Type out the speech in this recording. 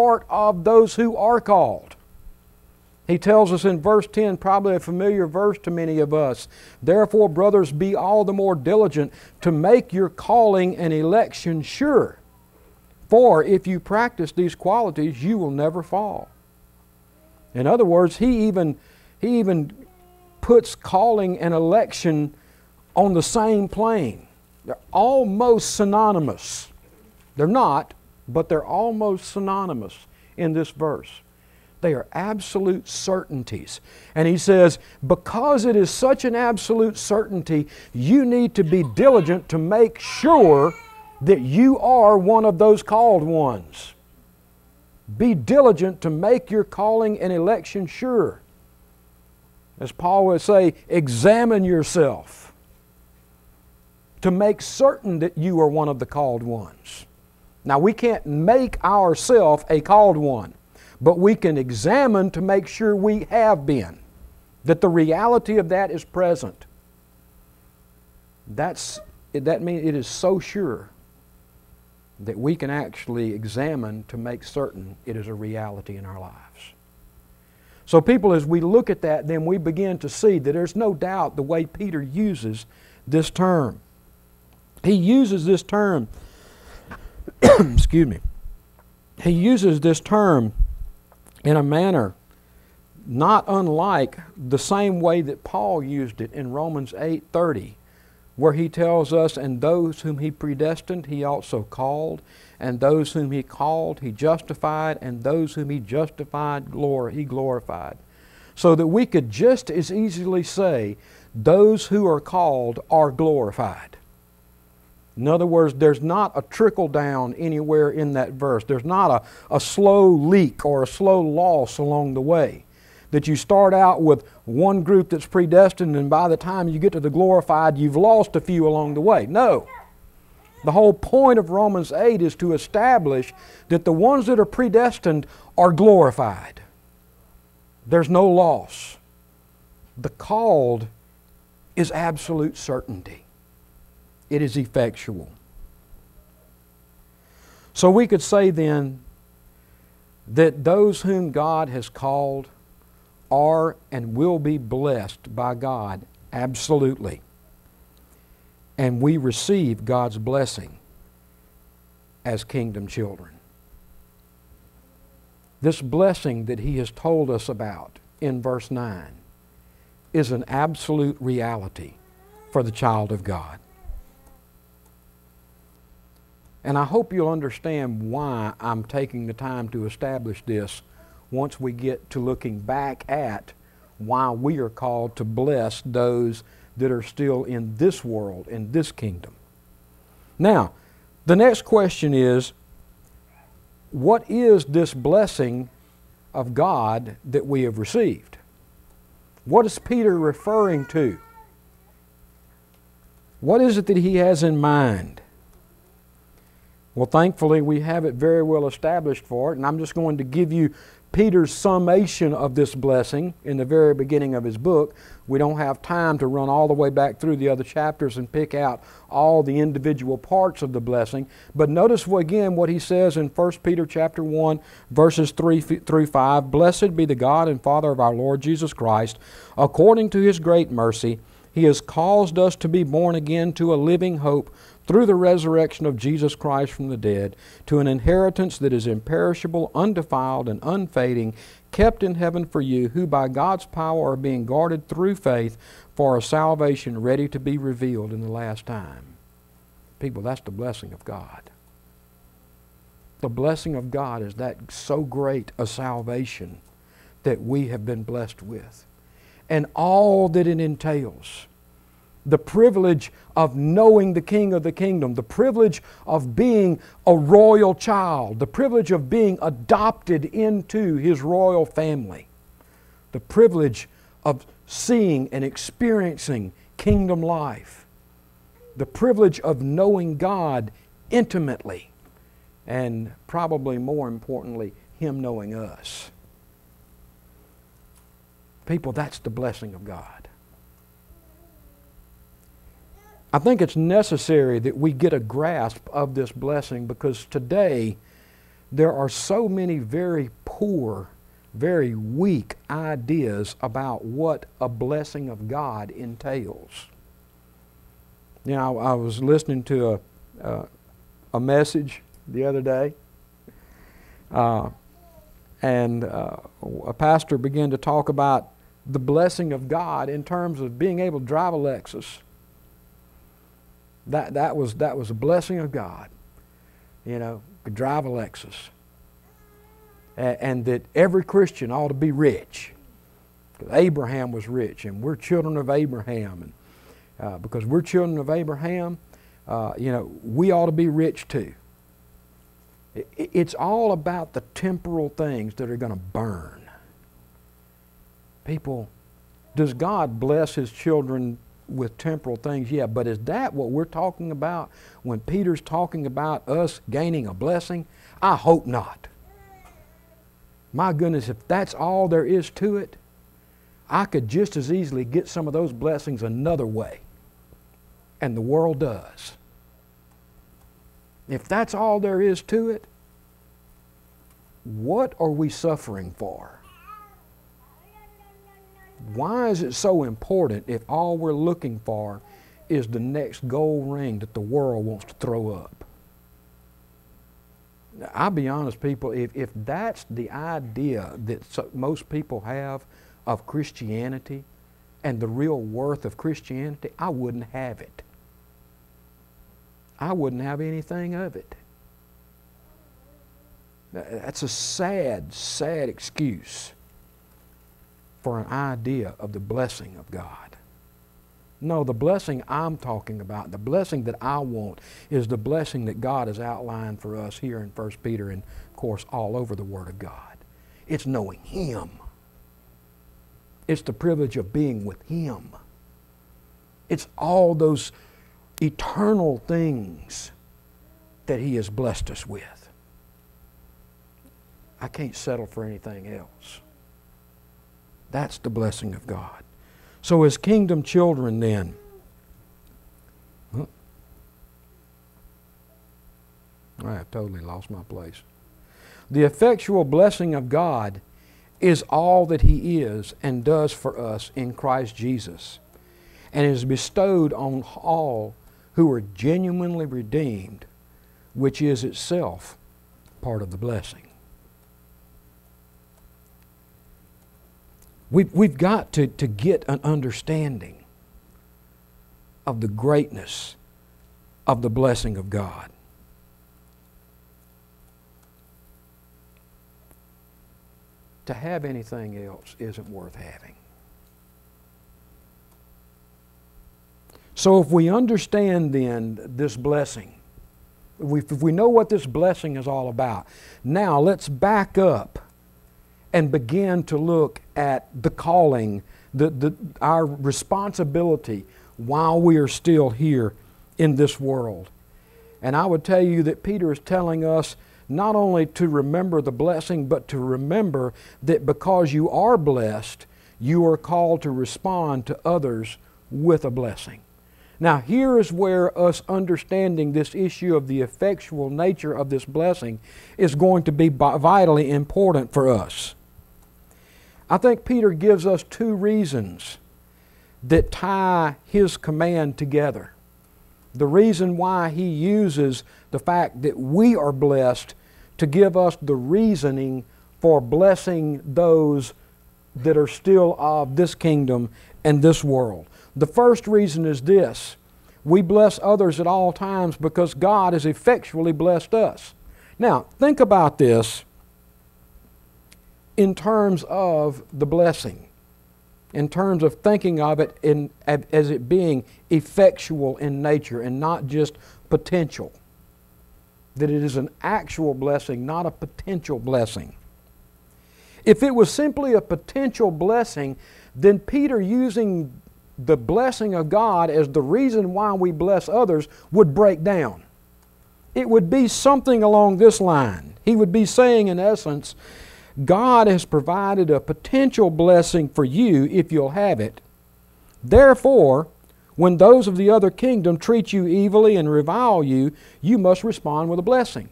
part of those who are called. He tells us in verse 10, probably a familiar verse to many of us. Therefore, brothers, be all the more diligent to make your calling and election sure. For if you practice these qualities, you will never fall. In other words, he even, he even puts calling and election on the same plane. They're almost synonymous. They're not, but they're almost synonymous in this verse. They are absolute certainties. And he says, because it is such an absolute certainty, you need to be diligent to make sure that you are one of those called ones. Be diligent to make your calling and election sure. As Paul would say, examine yourself to make certain that you are one of the called ones. Now, we can't make ourselves a called one, but we can examine to make sure we have been, that the reality of that is present. That's, that means it is so sure that we can actually examine to make certain it is a reality in our lives. So, people, as we look at that, then we begin to see that there's no doubt the way Peter uses this term. He uses this term, excuse me, he uses this term in a manner not unlike the same way that Paul used it in Romans 8:30 where he tells us and those whom he predestined he also called. And those whom he called he justified. And those whom he justified glory he glorified. So that we could just as easily say those who are called are glorified in other words, there's not a trickle down anywhere in that verse. There's not a, a slow leak or a slow loss along the way. That you start out with one group that's predestined, and by the time you get to the glorified, you've lost a few along the way. No. The whole point of Romans 8 is to establish that the ones that are predestined are glorified. There's no loss. The called is absolute certainty it is effectual. So we could say then that those whom God has called are and will be blessed by God absolutely. And we receive God's blessing as kingdom children. This blessing that He has told us about in verse 9 is an absolute reality for the child of God. And I hope you'll understand why I'm taking the time to establish this once we get to looking back at why we are called to bless those that are still in this world, in this kingdom. Now, the next question is what is this blessing of God that we have received? What is Peter referring to? What is it that he has in mind? Well, thankfully, we have it very well established for it, and I'm just going to give you Peter's summation of this blessing in the very beginning of his book. We don't have time to run all the way back through the other chapters and pick out all the individual parts of the blessing. But notice again what he says in 1 Peter chapter 1 verses 3 through 5, "Blessed be the God and Father of our Lord Jesus Christ, according to his great mercy, he has caused us to be born again to a living hope through the resurrection of Jesus Christ from the dead, to an inheritance that is imperishable, undefiled, and unfading, kept in heaven for you, who by God's power are being guarded through faith for a salvation ready to be revealed in the last time. People, that's the blessing of God. The blessing of God is that so great a salvation that we have been blessed with. And all that it entails the privilege of knowing the King of the kingdom, the privilege of being a royal child, the privilege of being adopted into his royal family, the privilege of seeing and experiencing kingdom life, the privilege of knowing God intimately, and probably more importantly, Him knowing us. People, that's the blessing of God. I think it's necessary that we get a grasp of this blessing because today there are so many very poor, very weak ideas about what a blessing of God entails. You know, I, was listening to a, uh, a message the other day, uh, and uh, a pastor began to talk about the blessing of God in terms of being able to drive a Lexus. That, that, was, that was a blessing of God. You know, could drive a Lexus. A- and that every Christian ought to be rich. Abraham was rich, and we're children of Abraham. And uh, because we're children of Abraham, uh, you know, we ought to be rich too. It, it's all about the temporal things that are going to burn. People, does God bless His children with temporal things? Yeah, but is that what we're talking about when Peter's talking about us gaining a blessing? I hope not. My goodness, if that's all there is to it, I could just as easily get some of those blessings another way. And the world does. If that's all there is to it, what are we suffering for? Why is it so important if all we're looking for is the next gold ring that the world wants to throw up? I'll be honest, people, if, if that's the idea that so, most people have of Christianity and the real worth of Christianity, I wouldn't have it. I wouldn't have anything of it. That's a sad, sad excuse for an idea of the blessing of God. No, the blessing I'm talking about, the blessing that I want, is the blessing that God has outlined for us here in 1 Peter and, of course, all over the Word of God. It's knowing Him. It's the privilege of being with Him. It's all those eternal things that He has blessed us with. I can't settle for anything else. That's the blessing of God. So, as kingdom children, then, I have totally lost my place. The effectual blessing of God is all that He is and does for us in Christ Jesus, and is bestowed on all who are genuinely redeemed, which is itself part of the blessing. We've, we've got to, to get an understanding of the greatness of the blessing of God. To have anything else isn't worth having. So, if we understand then this blessing, if we know what this blessing is all about, now let's back up and begin to look at the calling, the, the, our responsibility while we are still here in this world. And I would tell you that Peter is telling us not only to remember the blessing, but to remember that because you are blessed, you are called to respond to others with a blessing. Now, here is where us understanding this issue of the effectual nature of this blessing is going to be vitally important for us. I think Peter gives us two reasons that tie his command together. The reason why he uses the fact that we are blessed to give us the reasoning for blessing those that are still of this kingdom and this world. The first reason is this we bless others at all times because God has effectually blessed us. Now, think about this in terms of the blessing, in terms of thinking of it in, as it being effectual in nature and not just potential. That it is an actual blessing, not a potential blessing. If it was simply a potential blessing, then Peter using the blessing of God as the reason why we bless others would break down. It would be something along this line. He would be saying, in essence, God has provided a potential blessing for you if you'll have it. Therefore, when those of the other kingdom treat you evilly and revile you, you must respond with a blessing.